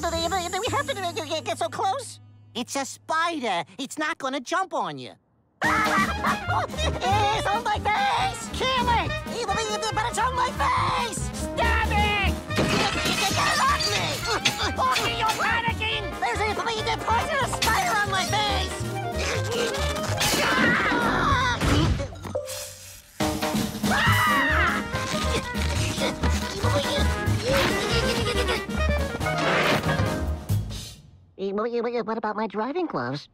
we have to get- so close? It's a spider. It's not gonna jump on you. It's on my face! Kill it! But it's on my face! What about my driving gloves?